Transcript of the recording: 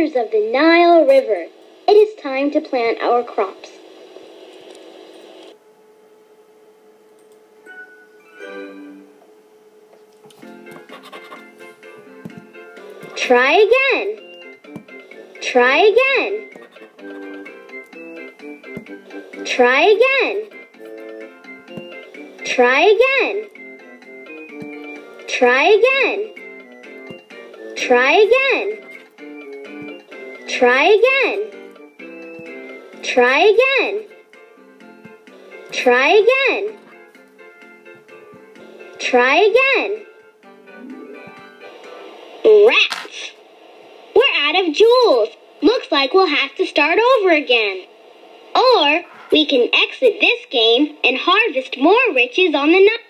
wonders of the Nile River. It is time to plant our crops. Try again. Try again. Try again. Try again. Try again. Try again. Try again. Try again. Try again. Try again. Rats! We're out of jewels. Looks like we'll have to start over again. Or we can exit this game and harvest more riches on the Nile.